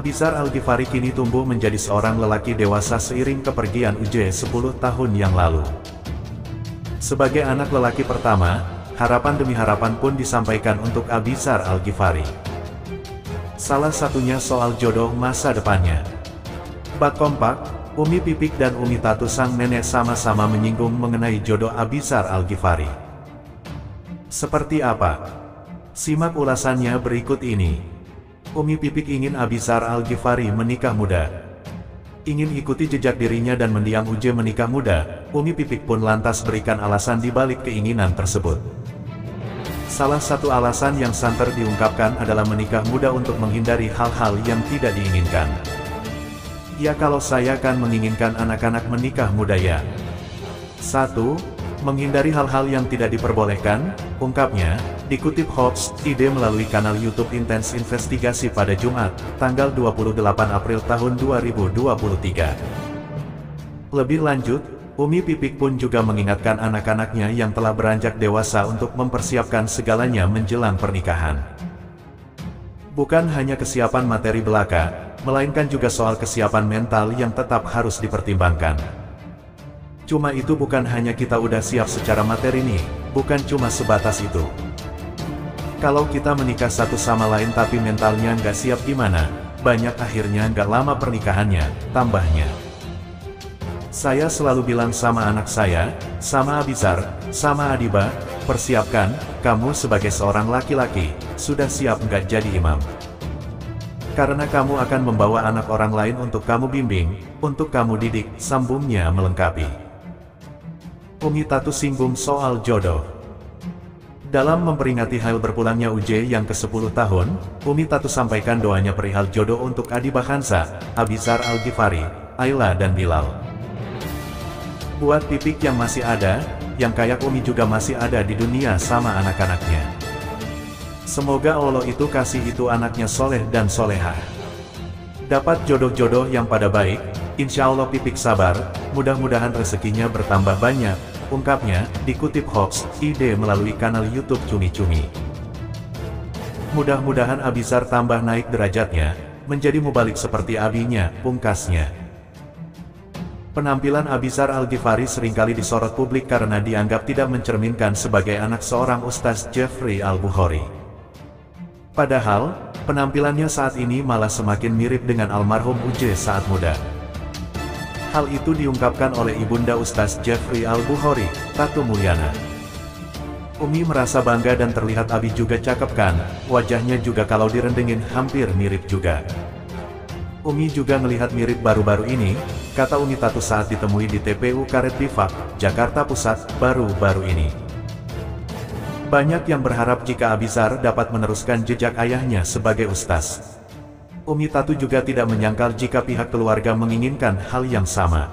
Abizar Al-Ghifari kini tumbuh menjadi seorang lelaki dewasa seiring kepergian UJ 10 tahun yang lalu. Sebagai anak lelaki pertama, harapan demi harapan pun disampaikan untuk Abizar Al-Ghifari. Salah satunya soal jodoh masa depannya. Bak kompak, Umi Pipik dan Umi Tatu sang nenek sama-sama menyinggung mengenai jodoh Abizar Al-Ghifari. Seperti apa? Simak ulasannya berikut ini. Umi Pipik ingin Abisar Al-Ghifari menikah muda. Ingin ikuti jejak dirinya dan mendiang Uje menikah muda, Umi Pipik pun lantas berikan alasan di balik keinginan tersebut. Salah satu alasan yang santer diungkapkan adalah menikah muda untuk menghindari hal-hal yang tidak diinginkan. Ya kalau saya kan menginginkan anak-anak menikah muda ya. 1. Menghindari hal-hal yang tidak diperbolehkan, ungkapnya, Dikutip Hoax, ide melalui kanal YouTube Intens Investigasi pada Jumat, tanggal 28 April tahun 2023. Lebih lanjut, Umi Pipik pun juga mengingatkan anak-anaknya yang telah beranjak dewasa untuk mempersiapkan segalanya menjelang pernikahan. Bukan hanya kesiapan materi belaka, melainkan juga soal kesiapan mental yang tetap harus dipertimbangkan. Cuma itu bukan hanya kita udah siap secara materi nih, bukan cuma sebatas itu. Kalau kita menikah satu sama lain tapi mentalnya nggak siap gimana, banyak akhirnya nggak lama pernikahannya, tambahnya. Saya selalu bilang sama anak saya, sama Abizar, sama Adiba, persiapkan, kamu sebagai seorang laki-laki, sudah siap nggak jadi imam. Karena kamu akan membawa anak orang lain untuk kamu bimbing, untuk kamu didik, sambungnya melengkapi. Umi Tatu singgung soal jodoh. Dalam memperingati hal berpulangnya UJ yang ke-10 tahun, Umi Tatu sampaikan doanya perihal jodoh untuk Adi Bahansa, Abizar Al-Ghifari, Ayla dan Bilal. Buat pipik yang masih ada, yang kayak Umi juga masih ada di dunia sama anak-anaknya. Semoga Allah itu kasih itu anaknya soleh dan solehah. Dapat jodoh-jodoh yang pada baik, insya Allah pipik sabar, mudah-mudahan rezekinya bertambah banyak, ungkapnya, dikutip Hoax, ide melalui kanal YouTube Cumi-Cumi. Mudah-mudahan Abisar tambah naik derajatnya, menjadi mubalik seperti abinya, pungkasnya. Penampilan Abisar Al-Ghifari sering kali disorot publik karena dianggap tidak mencerminkan sebagai anak seorang Ustaz Jeffrey Al-Bukhari. Padahal, penampilannya saat ini malah semakin mirip dengan almarhum Uje saat muda. Hal itu diungkapkan oleh Ibunda Ustaz Jeffrey Al-Bukhari, Tatu Mulyana. Umi merasa bangga dan terlihat Abi juga cakep kan, wajahnya juga kalau direndengin hampir mirip juga. Umi juga melihat mirip baru-baru ini, kata Umi Tatu saat ditemui di TPU Karet Bifak, Jakarta Pusat, baru-baru ini. Banyak yang berharap jika Abizar dapat meneruskan jejak ayahnya sebagai ustaz. Umi Tatu juga tidak menyangkal jika pihak keluarga menginginkan hal yang sama.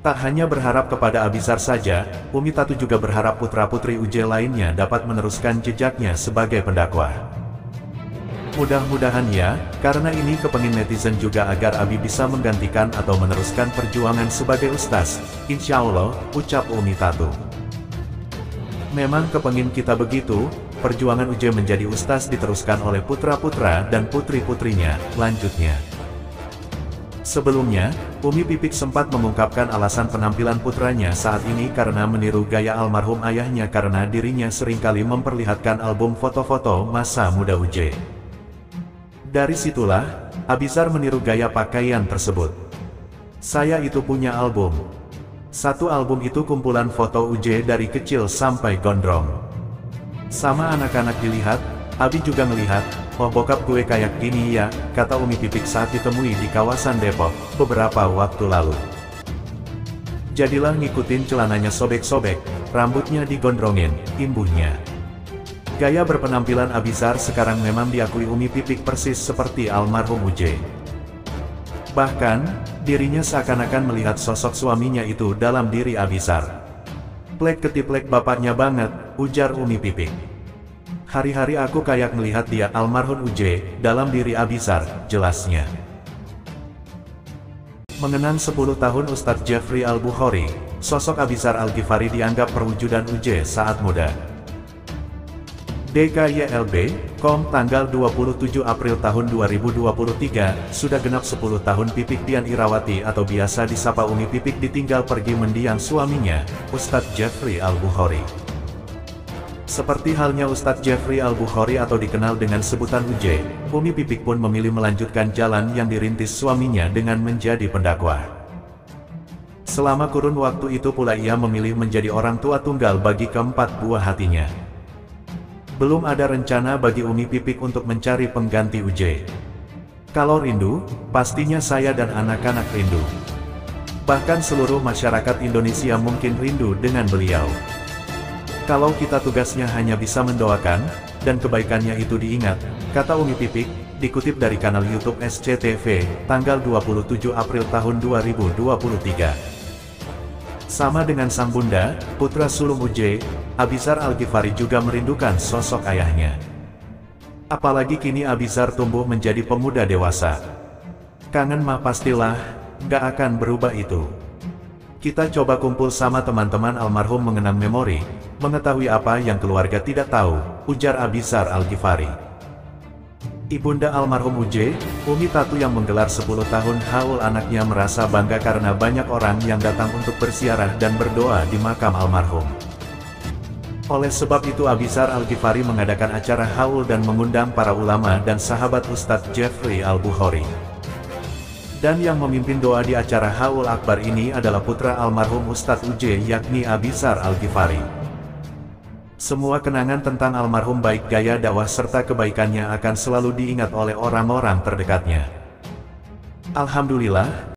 Tak hanya berharap kepada Abizar saja, Umi Tatu juga berharap putra-putri Uje lainnya dapat meneruskan jejaknya sebagai pendakwah. Mudah-mudahan ya, karena ini kepengin netizen juga agar Abi bisa menggantikan atau meneruskan perjuangan sebagai ustaz, insya Allah, ucap Umi Tatu. Memang kepengin kita begitu, perjuangan Uje menjadi ustaz diteruskan oleh putra-putra dan putri-putrinya, lanjutnya. Sebelumnya, Umi Pipik sempat mengungkapkan alasan penampilan putranya saat ini karena meniru gaya almarhum ayahnya karena dirinya sering kali memperlihatkan album foto-foto masa muda Uje. Dari situlah, Abizar meniru gaya pakaian tersebut. Saya itu punya album. Satu album itu kumpulan foto Uje dari kecil sampai gondrong. Sama anak-anak dilihat, Abi juga melihat, oh bokap gue kayak gini ya, kata Umi Pipik saat ditemui di kawasan Depok, beberapa waktu lalu. Jadilah ngikutin celananya sobek-sobek, rambutnya digondrongin, imbuhnya. Gaya berpenampilan Abizar sekarang memang diakui Umi Pipik persis seperti almarhum Uje. Bahkan, dirinya seakan-akan melihat sosok suaminya itu dalam diri Abizar. Plek ketiplek bapaknya banget, ujar Umi Pipik. Hari-hari aku kayak melihat dia almarhum Uje, dalam diri Abisar, jelasnya. Mengenang 10 tahun Ustadz Jeffrey Al-Bukhari, sosok Abisar Al-Ghifari dianggap perwujudan Uje saat muda. DKYLB, KOM tanggal 27 April tahun 2023, sudah genap 10 tahun Pipik Dian Irawati atau biasa disapa Umi Pipik ditinggal pergi mendiang suaminya, Ustadz Jeffrey Al-Bukhari. Seperti halnya Ustadz Jeffrey Al-Bukhari atau dikenal dengan sebutan UJ, Umi Pipik pun memilih melanjutkan jalan yang dirintis suaminya dengan menjadi pendakwah. Selama kurun waktu itu pula ia memilih menjadi orang tua tunggal bagi keempat buah hatinya. Belum ada rencana bagi Umi Pipik untuk mencari pengganti UJ. Kalau rindu, pastinya saya dan anak-anak rindu. Bahkan seluruh masyarakat Indonesia mungkin rindu dengan beliau. Kalau kita tugasnya hanya bisa mendoakan, dan kebaikannya itu diingat, kata Umi Pipik, dikutip dari kanal YouTube SCTV, tanggal 27 April tahun 2023. Sama dengan sang bunda, putra sulung Uje, Abizar Al-Ghifari juga merindukan sosok ayahnya. Apalagi kini Abizar tumbuh menjadi pemuda dewasa. Kangen mah pastilah, gak akan berubah itu. Kita coba kumpul sama teman-teman almarhum mengenang memori, mengetahui apa yang keluarga tidak tahu, ujar Abizar Al-Ghifari. Ibunda almarhum Uje, Umi Tatu yang menggelar 10 tahun haul anaknya merasa bangga karena banyak orang yang datang untuk bersiarah dan berdoa di makam almarhum. Oleh sebab itu Abisar Al-Ghifari mengadakan acara haul dan mengundang para ulama dan sahabat Ustadz Jeffrey Al-Bukhari. Dan yang memimpin doa di acara haul akbar ini adalah putra almarhum Ustadz Uje yakni Abisar Al-Ghifari. Semua kenangan tentang almarhum baik gaya dakwah serta kebaikannya akan selalu diingat oleh orang-orang terdekatnya. Alhamdulillah,